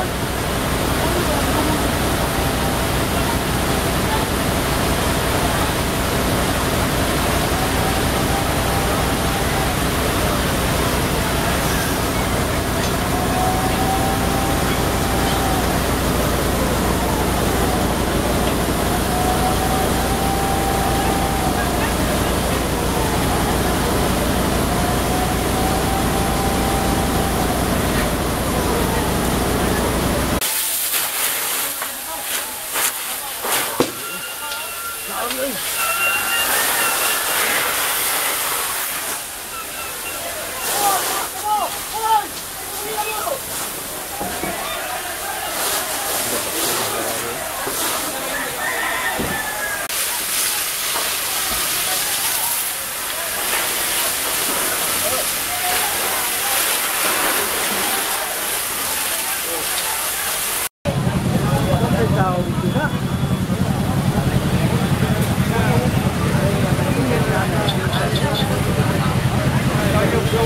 on. Ah, meu...